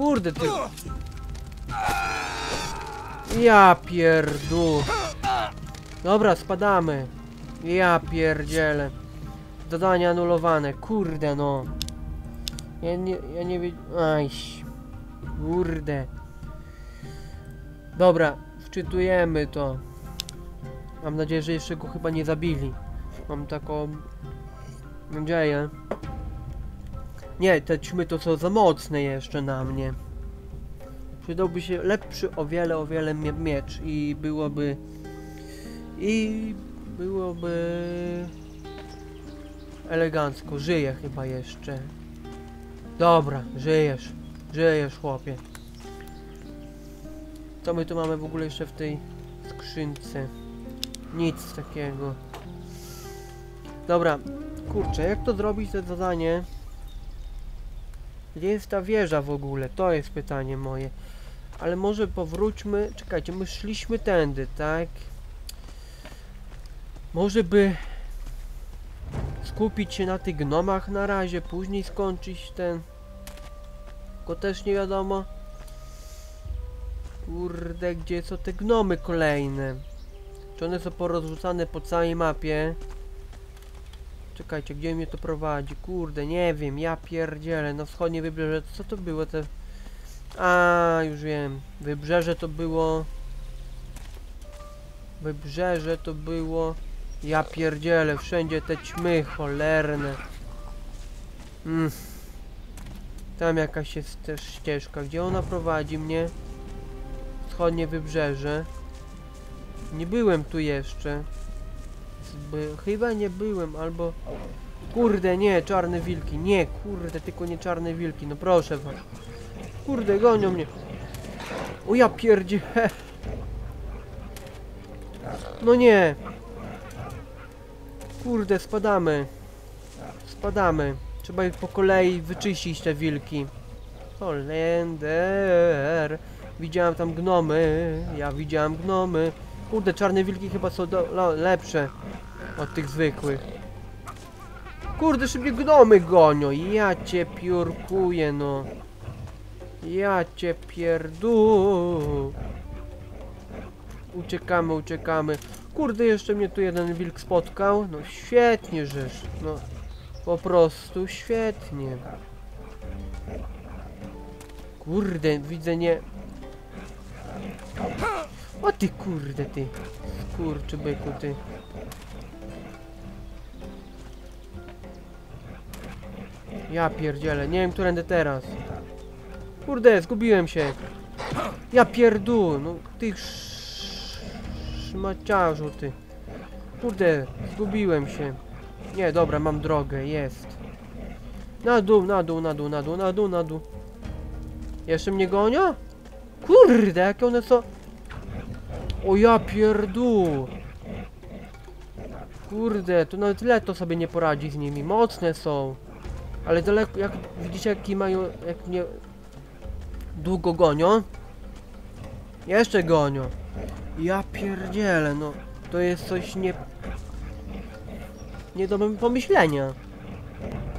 Kurde ty. Ja pierdu. Dobra, spadamy. Ja pierdzielę. Zadania anulowane. Kurde no. Ja nie, ja nie wiem. Ajś. Kurde. Dobra, wczytujemy to. Mam nadzieję, że jeszcze go chyba nie zabili. Mam taką nadzieję. Nie, te ćmy to są za mocne jeszcze na mnie. Przydałby się lepszy o wiele, o wiele mie miecz i byłoby... I byłoby... Elegancko. Żyję chyba jeszcze. Dobra, żyjesz. Żyjesz, chłopie. Co my tu mamy w ogóle jeszcze w tej skrzynce? Nic takiego. Dobra, kurczę, jak to zrobić to zadanie? Gdzie jest ta wieża w ogóle? To jest pytanie moje. Ale może powróćmy... Czekajcie, my szliśmy tędy, tak? Może by... Skupić się na tych gnomach na razie, później skończyć ten... Tylko też nie wiadomo. Kurde, gdzie są te gnomy kolejne? Czy one są porozrzucane po całej mapie? Czekajcie, gdzie mnie to prowadzi? Kurde, nie wiem, ja pierdzielę. Na wschodnie wybrzeże, co to było te... A, już wiem. Wybrzeże to było... Wybrzeże to było... Ja pierdzielę, wszędzie te ćmy cholerne. Mm. Tam jakaś jest też ścieżka. Gdzie ona prowadzi mnie? Wschodnie wybrzeże. Nie byłem tu jeszcze. By, chyba nie byłem, albo... Kurde, nie, czarne wilki. Nie, kurde, tylko nie czarne wilki. No proszę was. Kurde, gonią mnie. O ja pierdzie. No nie. Kurde, spadamy. Spadamy. Trzeba ich po kolei wyczyścić te wilki. Holender. Widziałem tam gnomy. Ja widziałem gnomy. Kurde, czarne wilki chyba są do, lepsze od tych zwykłych. Kurde, szybkie gnomy gonią. Ja cię piórkuję, no. Ja cię pierdu. Uciekamy, uciekamy. Kurde, jeszcze mnie tu jeden wilk spotkał. No świetnie, żeż. No, po prostu świetnie. Kurde, widzę nie... O ty kurde, ty. Kurczy byku, ty. Ja pierdzielę, nie wiem, którędy teraz. Kurde, zgubiłem się. Ja pierdu, no ty sz- szmaciarzu, ty. Kurde, zgubiłem się. Nie, dobra, mam drogę, jest. Na dół, na dół, na dół, na dół, na dół, na dół. Jeszcze mnie gonią? Kurde, jakie one są... O ja pierdu. Kurde, tu nawet Leto sobie nie poradzi z nimi. Mocne są. Ale daleko, jak widzicie jaki mają, jak mnie długo gonią. Jeszcze gonią. Ja pierdzielę, no. To jest coś nie... Nie do pomyślenia.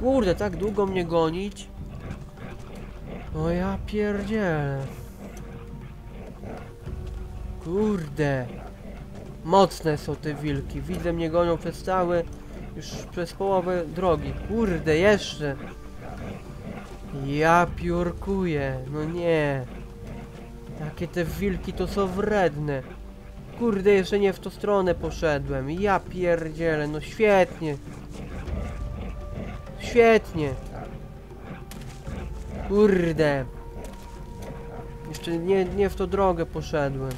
Kurde, tak długo mnie gonić. O ja pierdzielę. Kurde. Mocne są te wilki. Widzę mnie gonią przez cały... Już przez połowę drogi. Kurde, jeszcze. Ja piórkuję. No nie. Jakie te wilki to są wredne. Kurde, jeszcze nie w tą stronę poszedłem. Ja pierdzielę, no świetnie. Świetnie. Kurde. Jeszcze nie, nie w tą drogę poszedłem.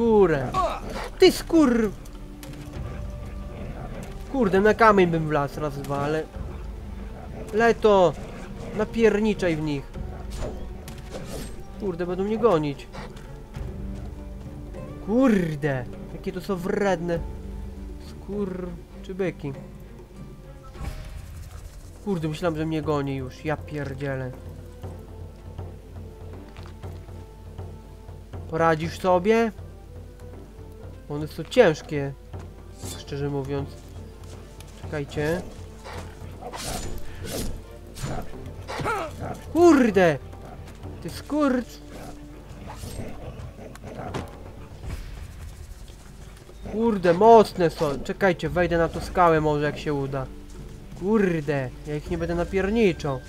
Górę. Ty skur... Kurde, na kamień bym wlazł raz, dwa, ale... Leto! Napierniczaj w nich. Kurde, będą mnie gonić. Kurde! Jakie to są wredne. Skur... czy byki. Kurde, myślałem, że mnie goni już. Ja pierdzielę. Poradzisz sobie? One są ciężkie. Szczerze mówiąc. Czekajcie. Kurde! Ty skurcz! Kurde, mocne są. Czekajcie, wejdę na tą skałę może jak się uda. Kurde, ja ich nie będę napierniczał.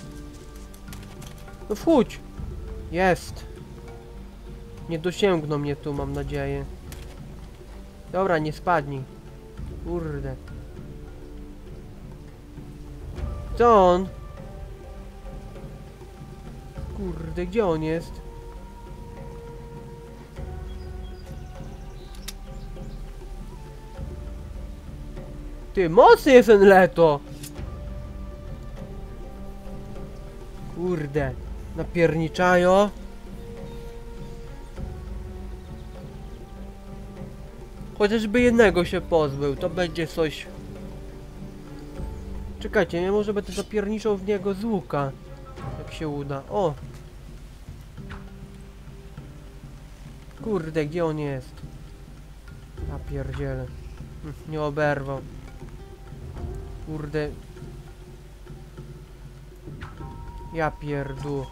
No wchódź! Jest! Nie dosięgną mnie tu, mam nadzieję. Dobra, nie spadnij. Kurde. Co on? Kurde, gdzie on jest? Ty, mocny jest ten leto! Kurde, napierniczają. Chociażby jednego się pozbył, to będzie coś... Czekajcie, ja może będę zapierniczał w niego z łuka. Jak się uda. O! Kurde, gdzie on jest? A pierdziele. Hm, Nie oberwał. Kurde. Ja pierdu.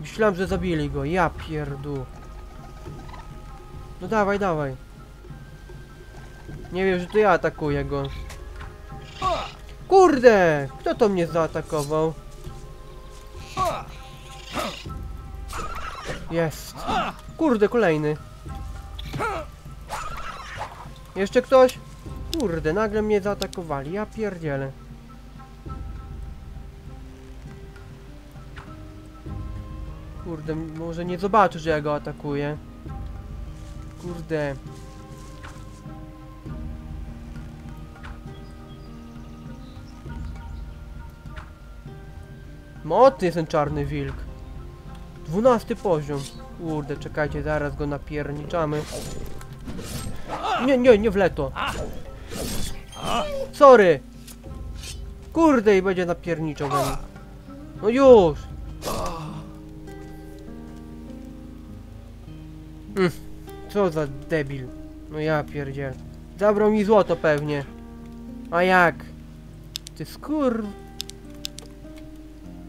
Myślałem, że zabili go. Ja pierdu. No dawaj, dawaj. Nie wiem, że to ja atakuję go. Kurde! Kto to mnie zaatakował? Jest. Kurde, kolejny. Jeszcze ktoś? Kurde, nagle mnie zaatakowali. Ja pierdzielę. Kurde, może nie zobaczy, że ja go atakuję. Kurde. Mocny jest ten czarny wilk. Dwunasty poziom. Kurde, czekajcie, zaraz go napierniczamy. Nie, nie, nie w leto. Sorry. Kurde, i będzie napierniczał. No już. Mm, co za debil. No ja pierdziel. Zabrał mi złoto pewnie. A jak? Ty skur...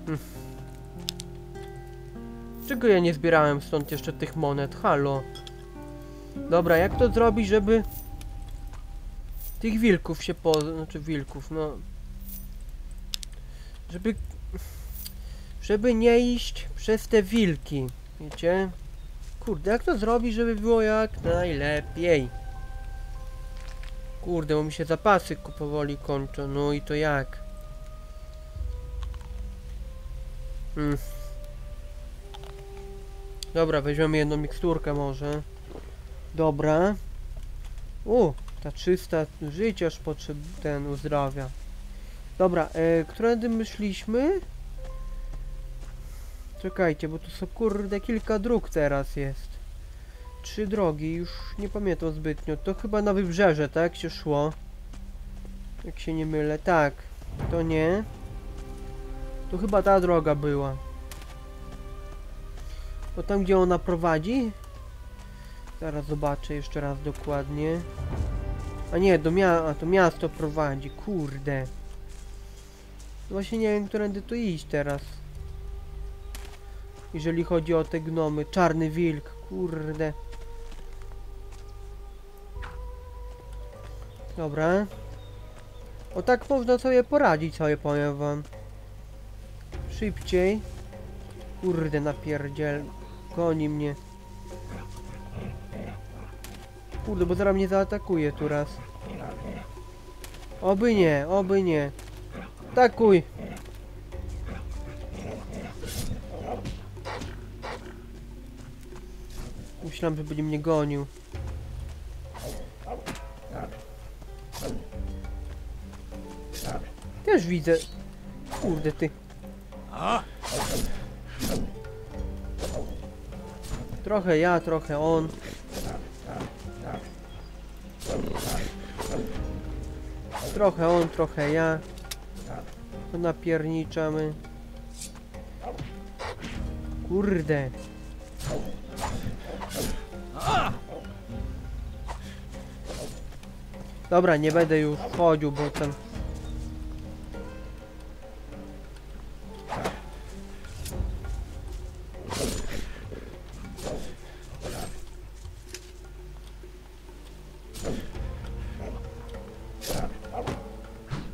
Mm. Czego ja nie zbierałem stąd jeszcze tych monet? Halo. Dobra, jak to zrobić, żeby... Tych wilków się po... Znaczy wilków, no... Żeby... Żeby nie iść przez te wilki. Wiecie? Kurde, jak to zrobić, żeby było jak najlepiej? Kurde, bo mi się zapasy powoli kończą. No i to jak? Hmm. Dobra, weźmiemy jedną miksturkę może. Dobra. U, ta 300 życia aż potrzeb ten uzdrawia. Dobra, e, którędy myśliśmy? Czekajcie, bo tu są kurde kilka dróg teraz jest. Trzy drogi, już nie pamiętam zbytnio. To chyba na wybrzeże, tak się szło? Jak się nie mylę, tak. To nie. To chyba ta droga była. To tam gdzie ona prowadzi? Zaraz zobaczę jeszcze raz dokładnie. A nie, do mia a to miasto prowadzi, kurde. Właśnie nie wiem, którędy tu iść teraz. Jeżeli chodzi o te gnomy. Czarny wilk, kurde. Dobra. O tak można sobie poradzić sobie, powiem wam. Szybciej. Kurde, napierdziel. Goni mnie. Kurde, bo zaraz mnie zaatakuje tu raz. Oby nie, oby nie. Atakuj! Myślałem, że będzie mnie gonił. Też widzę. Kurde ty. Trochę ja, trochę on. Trochę on, trochę ja. To napierniczamy. Kurde. Dobra, nie będę już chodził botem.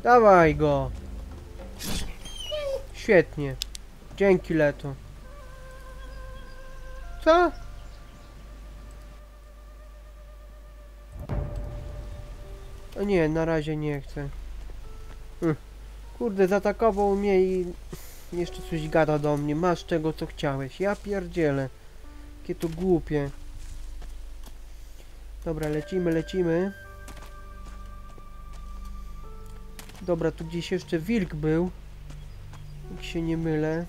Dawaj go. Świetnie. Dzięki Leto. Co? O nie, na razie nie chcę. Hm. Kurde, zaatakował mnie i jeszcze coś gada do mnie. Masz tego, co chciałeś. Ja pierdzielę. Jakie to głupie. Dobra, lecimy, lecimy. Dobra, tu gdzieś jeszcze wilk był. Jak się nie mylę.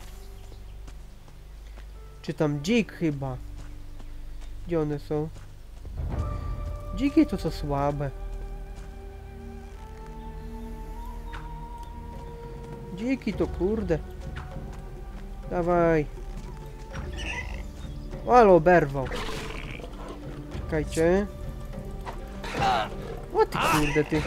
Czy tam dzik chyba. Gdzie one są? Dziki to co słabe. Dziki to kurde. Dawaj. Ale oberwał. Czekajcie. O ty kurde ty.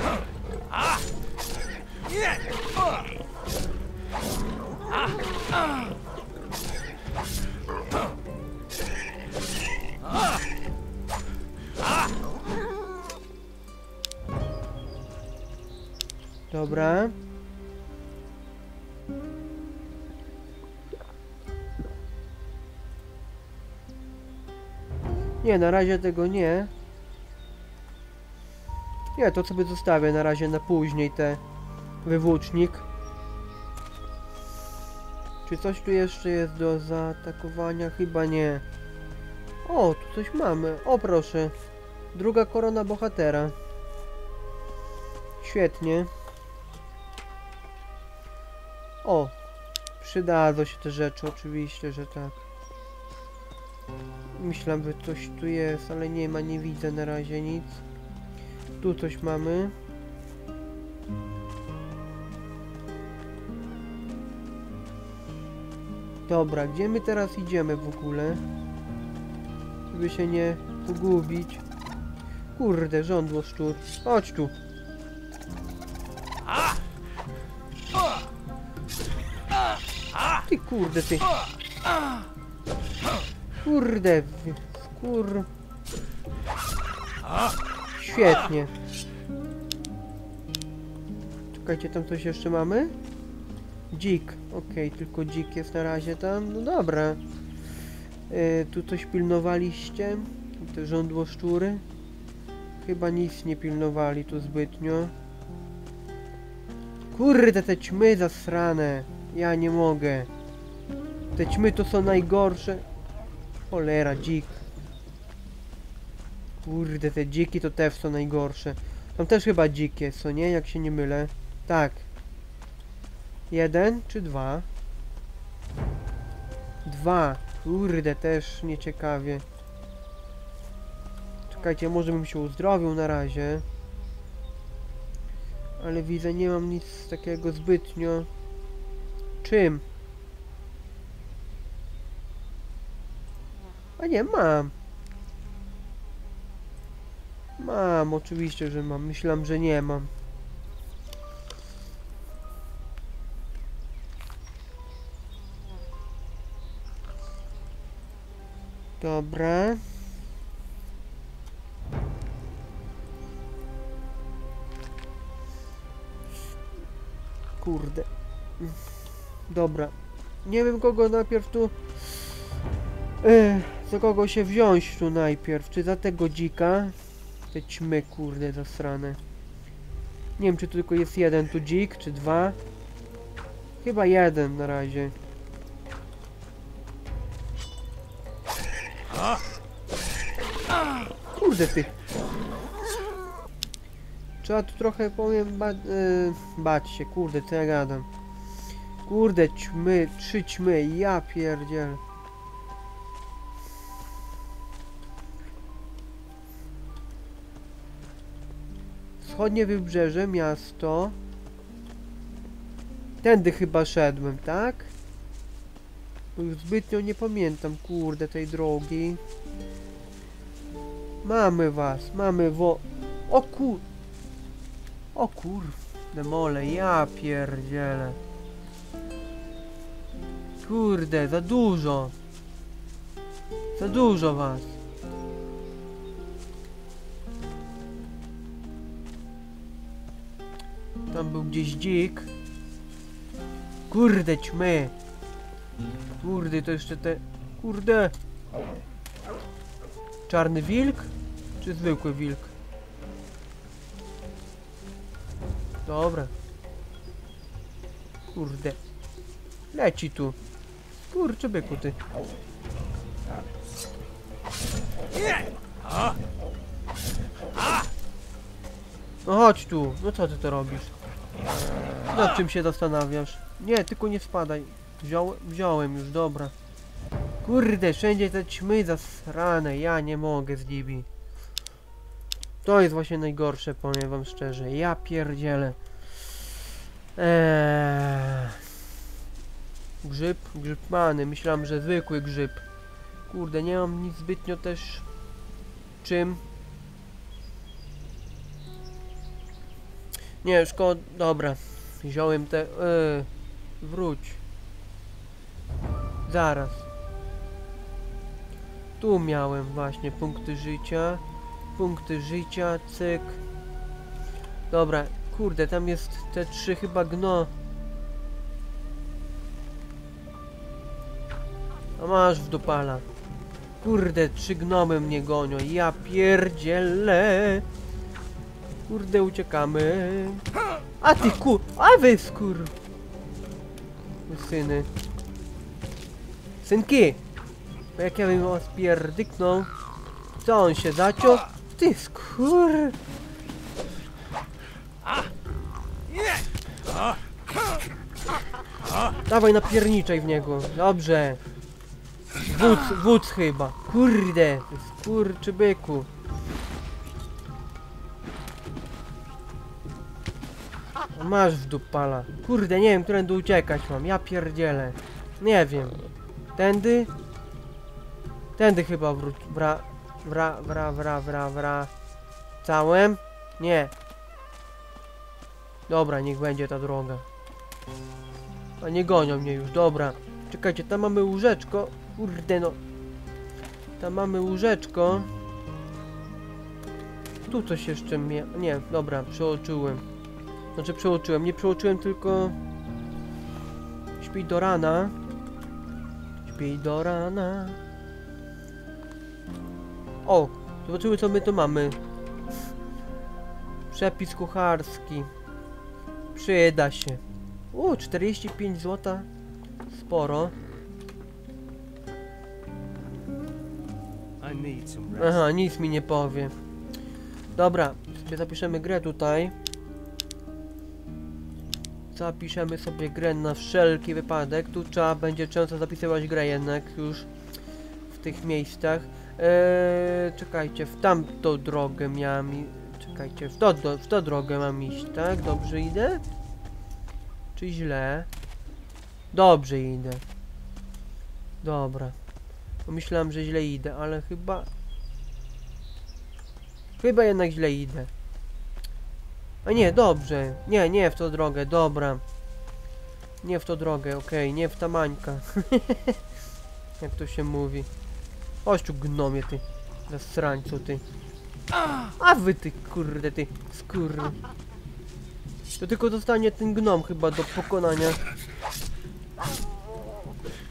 Dobra. Nie, na razie tego nie. Nie, to sobie zostawię na razie na później te wywłócznik. Czy coś tu jeszcze jest do zaatakowania? Chyba nie. O, tu coś mamy. O, proszę. Druga korona bohatera. Świetnie. O, przydadzą się te rzeczy, oczywiście, że tak. Myślałem, że coś tu jest, ale nie ma, nie widzę na razie nic. Tu coś mamy. Dobra, gdzie my teraz idziemy w ogóle? Żeby się nie pogubić. Kurde, żądło szczur. Chodź tu. Ty kurde, ty. Kurde, skur... Świetnie. Czekajcie, tam coś jeszcze mamy? Dzik. Okej, tylko dzik jest na razie tam. No dobra. E, tu coś pilnowaliście? Te żądło szczury? Chyba nic nie pilnowali tu zbytnio. Kurde, te ćmy zasrane. Ja nie mogę. Te ćmy to są najgorsze. Cholera, dzik. Kurde, te dziki to też są najgorsze. Tam też chyba dzikie, co nie? Jak się nie mylę. Tak. Jeden czy dwa? Dwa. Kurde, też nieciekawie. Czekajcie, może bym się uzdrowił na razie. Ale widzę, nie mam nic takiego zbytnio. Czym? A nie, mam. Mam, oczywiście, że mam. Myślałem, że nie mam. Dobra. Kurde. Dobra. Nie wiem kogo najpierw tu... Ech, za kogo się wziąć tu najpierw? Czy za tego dzika? Te ćmy, kurde, zasrane. Nie wiem, czy tu tylko jest jeden tu dzik, czy dwa. Chyba jeden na razie. Kurde ty. Trzeba tu trochę, powiem, ba yy, bać się. Kurde, co ja gadam. Kurde, ćmy, trzy ćmy, ja pierdzielę. Wschodnie wybrzeże, miasto. Tędy chyba szedłem, tak? Już zbytnio nie pamiętam, kurde, tej drogi. Mamy was, mamy wo... O kur... O kurde mole, ja pierdzielę. Kurde, za dużo. Za dużo was. Tam był gdzieś dzik. Kurde, ćmy. Kurde, to jeszcze te... Kurde. Czarny wilk? Czy zwykły wilk? Dobra. Kurde. Leci tu. Kurczę byku ty. No chodź tu. No co ty to robisz? Nad czym się zastanawiasz? Nie, tylko nie spadaj. Wziął, wziąłem już, dobra. Kurde, wszędzie te ćmy zasrane, ja nie mogę z. To jest właśnie najgorsze, powiem wam szczerze. Ja pierdzielę. Eee. Grzyb? Grzyb many. Myślałem, że zwykły grzyb. Kurde, nie mam nic zbytnio też czym. Nie, szkoda. Dobra. Wziąłem te... Eee. Wróć. Zaraz. Tu miałem właśnie punkty życia. Punkty życia, cyk. Dobra, kurde, tam jest te trzy chyba gno. A masz w. Kurde, trzy gnomy mnie gonią. Ja pierdzielę. Kurde, uciekamy. A ty kur... A wy skur... Syny. Synki! Bo jak ja bym was pierdyknął... Co on się zaciął? Ty skur... Dawaj napierniczaj w niego. Dobrze. Wódz, wódz chyba. Kurde. Skurczy byku. Masz w dupala. Kurde, nie wiem, którędy uciekać mam. Ja pierdzielę. Nie wiem. Tędy? Tędy chyba wróć. Wra, wra, wra, wra, wra, wra. Całem? Nie. Dobra, niech będzie ta droga. A nie gonią mnie już, dobra. Czekajcie, tam mamy łóżeczko. Kurde no. Tam mamy łóżeczko. Tu coś jeszcze mnie... Nie, dobra, przeoczyłem. Znaczy przeoczyłem, nie przeoczyłem, tylko... Śpi do rana. Śpi do rana. O! Zobaczymy co my tu mamy. Przepis kucharski. Przyda się. U, 45 zł. Sporo. Aha, nic mi nie powie. Dobra, sobie zapiszemy grę tutaj. Zapiszemy sobie grę na wszelki wypadek. Tu trzeba będzie często zapisywać grę jednak już w tych miejscach. Eee, czekajcie, w tamtą drogę miałem... Czekajcie, w to, w to drogę mam iść, tak? Dobrze idę? Czy źle? Dobrze idę. Dobra. Pomyślałem, że źle idę, ale chyba... Chyba jednak źle idę. A nie, dobrze. Nie, nie w tą drogę, dobra. Nie w tą drogę, okej, nie w tamańka. Jak to się mówi. Tu gnomie ty. Zasrańcu ty. A wy ty kurde ty. Skur. To tylko zostanie ten gnom chyba do pokonania.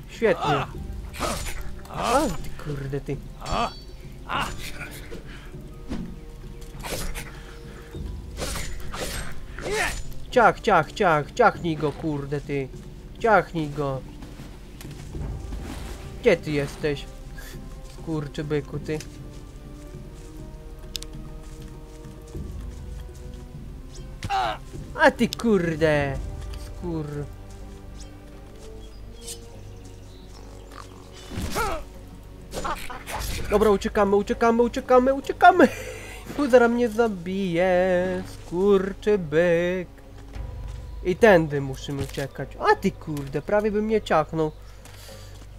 Świetnie. A ty kurde ty. Ciach, ciach, ciach, ciachnij go, kurde ty. Ciachnij go. Gdzie ty jesteś? Kurczy byku ty. A ty kurde. Skur. Dobra, uciekamy, uciekamy, uciekamy, uciekamy. Bo zaraz mnie zabije. Skurczy byk. I tędy musimy uciekać. A ty kurde, prawie bym mnie ciachnął.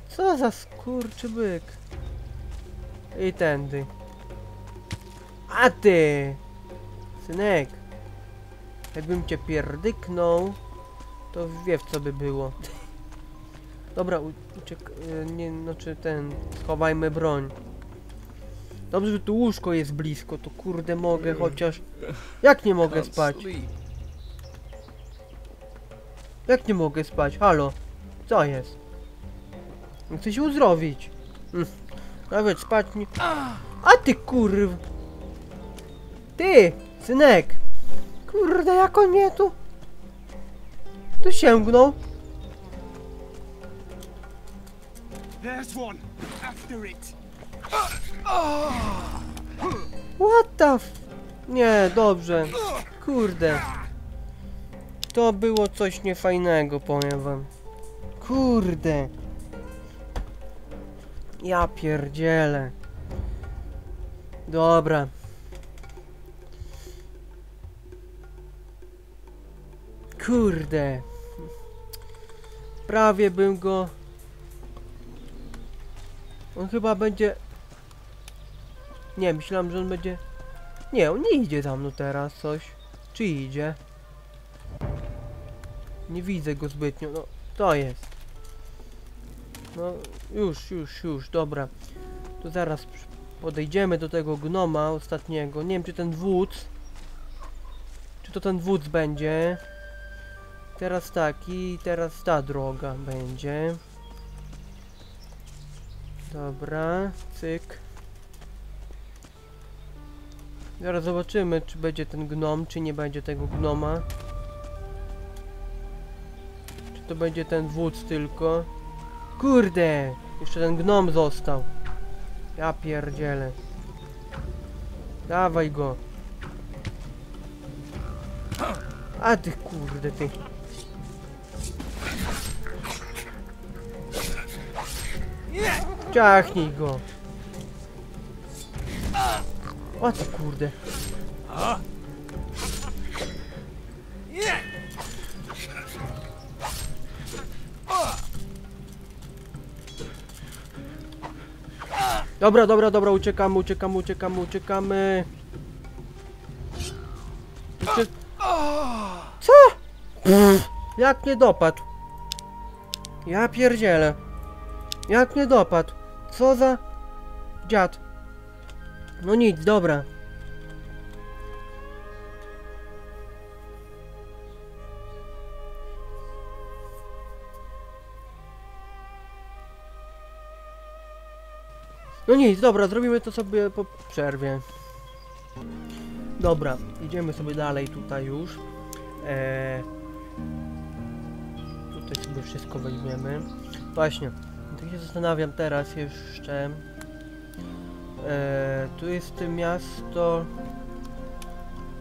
Co za skurczy byk. I tędy. A ty! Synek. Jakbym cię pierdyknął, to wie co by było. Dobra, uciek... y, Nie, znaczy ten... Schowajmy broń. Dobrze, że tu łóżko jest blisko, to kurde mogę chociaż... Jak nie mogę spać? Jak nie mogę spać? Halo? Co jest? Chcę się uzdrowić. Hm. Nawet spać nie... A ty kurw! Ty! Synek! Kurde, jak on mnie tu... Tu sięgnął. There's one. After it. What the f... Nie, dobrze. Kurde. To było coś niefajnego, powiem wam. Kurde. Ja pierdzielę. Dobra. Kurde. Prawie bym go... On chyba będzie... Nie, myślałem, że on będzie... Nie, on nie idzie za mną teraz coś. Czy idzie? Nie widzę go zbytnio. No, to jest. No, już, już, już, dobra. To zaraz podejdziemy do tego gnoma ostatniego. Nie wiem, czy ten wódz... Czy to ten wódz będzie? Teraz tak i teraz ta droga będzie. Dobra, cyk. Zaraz zobaczymy, czy będzie ten gnom, czy nie będzie tego gnoma. Czy to będzie ten wódz tylko. Kurde! Jeszcze ten gnom został. Ja pierdzielę. Dawaj go. A ty kurde ty. Ciachnij go. O kurde. Dobra, dobra, dobra, uciekamy, uciekamy, uciekamy, uciekamy. Ucie... Co? Jak nie dopadł? Ja pierdzielę. Jak nie dopadł? Co za dziad? No nic, dobra. No nic, dobra, zrobimy to sobie po przerwie. Dobra, idziemy sobie dalej tutaj już. Eee, tutaj sobie wszystko weźmiemy. Właśnie, tak się zastanawiam teraz jeszcze. Eee, tu jest miasto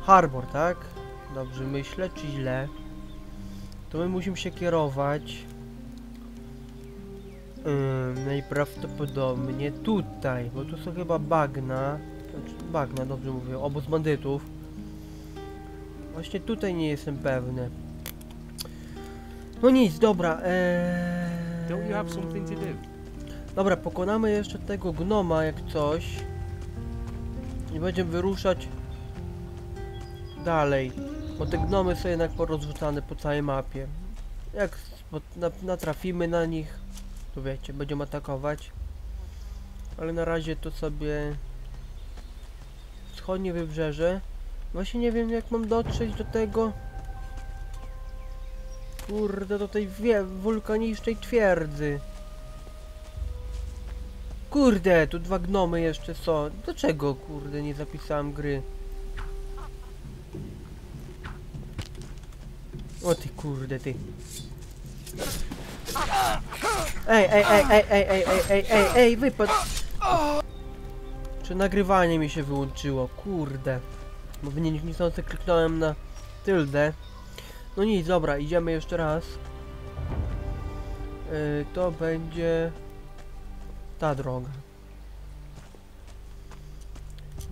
Harbor, tak? Dobrze myślę, czy źle? To my musimy się kierować Ym, najprawdopodobniej tutaj, bo tu są chyba bagna. Bagna, dobrze mówię, obóz bandytów. Właśnie tutaj nie jestem pewny. No nic, dobra. Eee... Don't you have something to do? Dobra, pokonamy jeszcze tego gnoma jak coś. I będziemy wyruszać dalej. Bo te gnomy są jednak porozrzucane po całej mapie. Jak natrafimy na nich, to wiecie, będziemy atakować. Ale na razie to sobie wschodnie wybrzeże. Właśnie nie wiem jak mam dotrzeć do tego. Kurde, do tej wulkanicznej twierdzy. Kurde, tu dwa gnomy jeszcze są. Dlaczego, kurde, nie zapisałem gry? O ty kurde, ty. Ej, ej, ej, ej, ej, ej, ej, ej, ej, ej, wypadł. Czy nagrywanie mi się wyłączyło? Kurde. Bo nie, niechcący kliknąłem na tyldę. No nic, dobra, idziemy jeszcze raz. Yy, to będzie ta droga.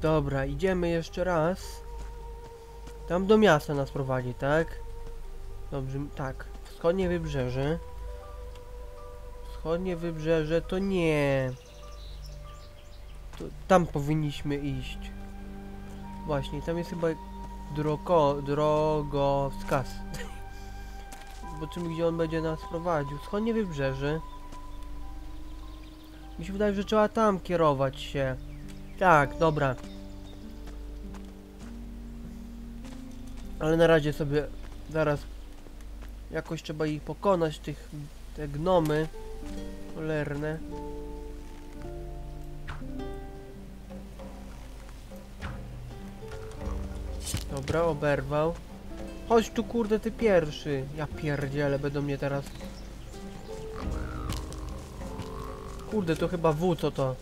Dobra, idziemy jeszcze raz. Tam do miasta nas prowadzi, tak? Dobrze, tak. Wschodnie wybrzeże. Wschodnie wybrzeże to nie. To tam powinniśmy iść. Właśnie, tam jest chyba droko, drogowskaz. Zobaczymy gdzie on będzie nas prowadził. Wschodnie wybrzeże. Mi się wydaje, że trzeba tam kierować się. Tak, dobra. Ale na razie sobie zaraz Jakoś trzeba ich pokonać, tych, te gnomy. Cholerne. Dobra, oberwał. Chodź tu kurde ty pierwszy. Ja pierdzielę, będą mnie teraz... Kurde, to chyba W, co to?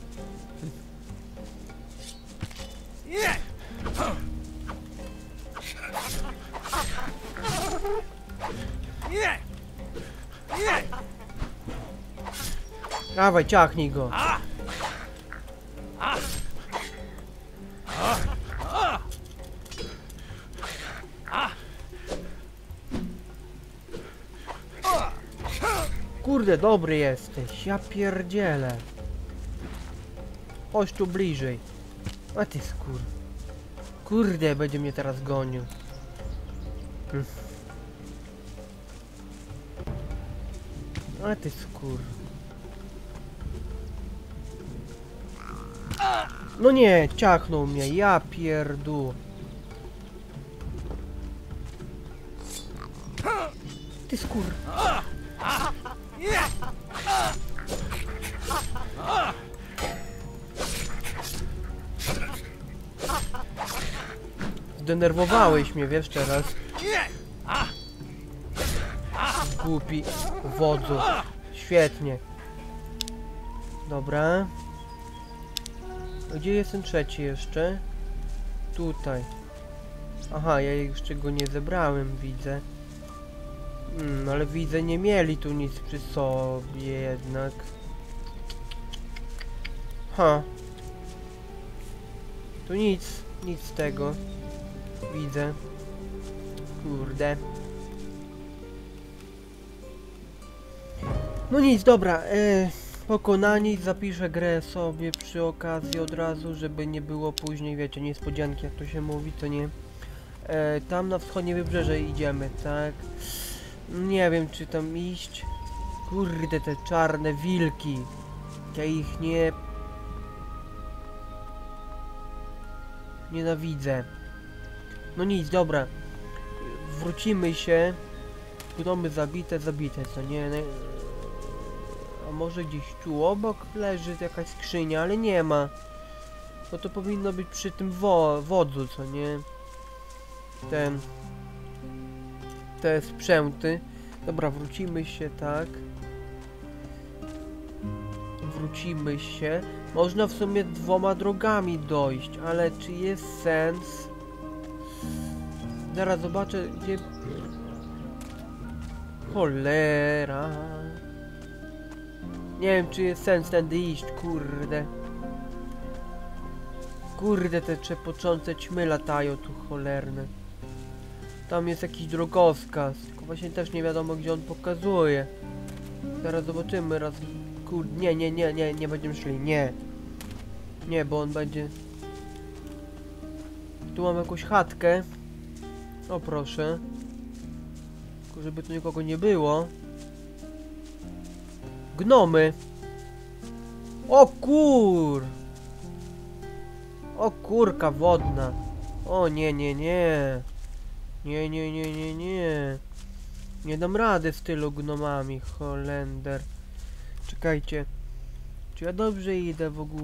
Dawaj, ciachnij go. Kurde, dobry jesteś. Ja pierdzielę. Chodź tu bliżej. A ty skur. Kurde, będzie mnie teraz gonił. Hm. A ty skur. No nie, ciachnął mnie, ja pierdu. Ty skur. Zdenerwowałeś mnie, wiesz teraz. Głupi wodzu. Świetnie. Dobra. Gdzie jest ten trzeci jeszcze? Tutaj. Aha, ja jeszcze go nie zebrałem, widzę. Hmm, ale widzę, nie mieli tu nic przy sobie jednak. Ha. Tu nic, nic z tego. Widzę. Kurde. No nic, dobra. E, pokonani, zapiszę grę sobie przy okazji od razu, żeby nie było później, wiecie, niespodzianki, jak to się mówi, to nie. E, tam na wschodnie wybrzeże idziemy, tak? Nie wiem, czy tam iść. Kurde, te czarne wilki. Ja ich nie... Nienawidzę. No nic, dobra. Wrócimy się. Gnomy zabite, zabite, co nie? Ne- A może gdzieś tu obok leży jakaś skrzynia, ale nie ma. No to powinno być przy tym wo wodzu, co nie? Ten... Te sprzęty. Dobra, wrócimy się, tak. Wrócimy się. Można w sumie dwoma drogami dojść, ale czy jest sens? Zaraz zobaczę, gdzie... Cholera. Nie wiem, czy jest sens tędy iść, kurde. Kurde, te trzepoczące ćmy latają tu cholerne. Tam jest jakiś drogowskaz, tylko właśnie też nie wiadomo, gdzie on pokazuje. Zaraz zobaczymy raz... Kurde, nie, nie, nie, nie, nie będziemy szli, nie. Nie, bo on będzie... Tu mam jakąś chatkę. O proszę. Tylko żeby tu nikogo nie było. Gnomy. O kur! O kurka wodna. O nie, nie, nie. Nie, nie, nie, nie, nie. Nie dam rady z tylu gnomami, Holender. Czekajcie. Czy ja dobrze idę w ogóle?